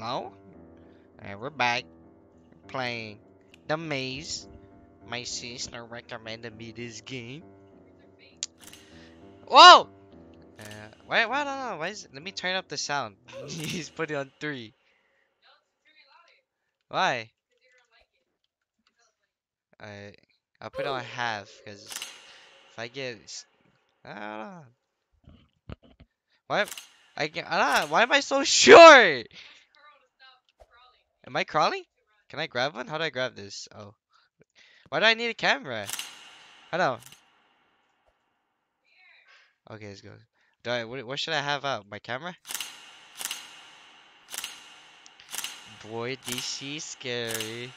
Hello? And we're back playing The Maze. My sister recommended me this game. Whoa! Uh, why, why, no, no, why is, let me turn up the sound. He's put it on three. Why? I, I'll put it on half, because if I get, I don't know. Why, I can, I don't why am I so short? Am I crawling? Can I grab one? How do I grab this? Oh. Why do I need a camera? I know. Okay, let's go. Do I, what, what should I have out? My camera? Boy, DC scary.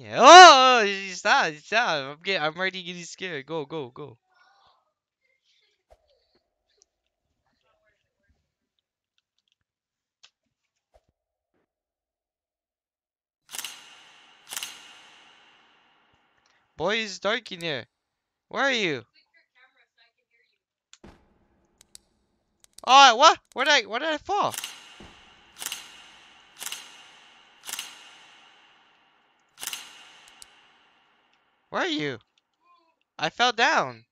Yeah. Oh, oh stop, stop. I'm getting, I'm already getting scared. Go, go, go. Boy, it's dark in here. Where are you? Oh, what? Where did I, where did I fall? Where are you? I fell down.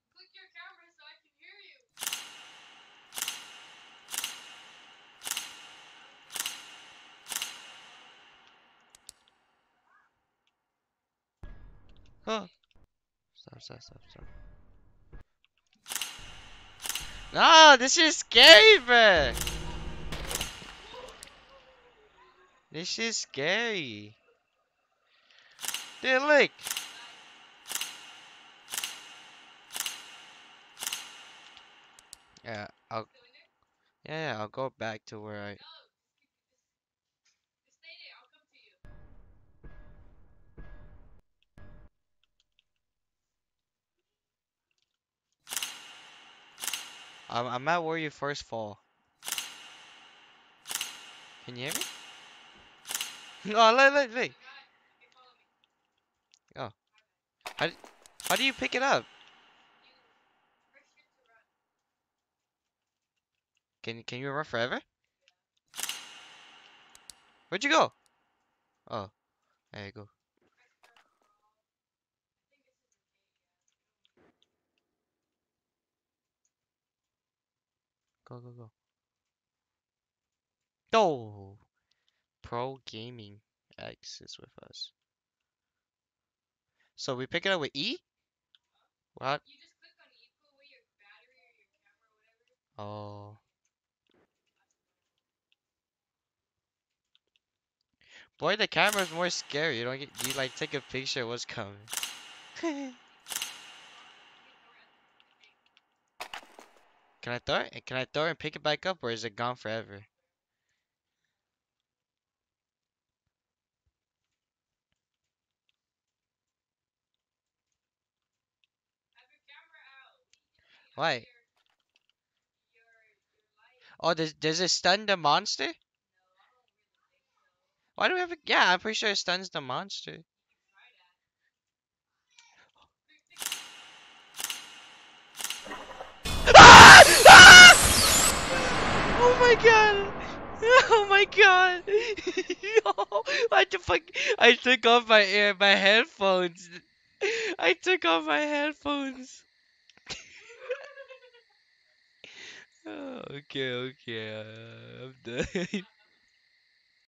Huh. Stop, stop, stop, stop. No, this is scary, bruh. This is scary. Dude, look. Yeah, I'll. Yeah, I'll go back to where I. I'm, I'm at where you first fall. Can you hear me? oh, look, look, look. Oh. How, how do you pick it up? Can can you run forever? Where'd you go? Oh, there you go. Go, go, go. Oh! Pro Gaming X is with us. So we pick it up with E? What? Oh. Boy, the camera's more scary. You don't get you like take a picture of what's coming. Can I throw it? Can I throw it and pick it back up or is it gone forever? Why? Oh, does does it stun the monster? Why do we have a yeah, I'm pretty sure it stuns the monster. Ah! Ah! Oh my god! Oh my god! no! What the fuck? I took off my ear, my headphones. I took off my headphones. Okay, okay, I'm done.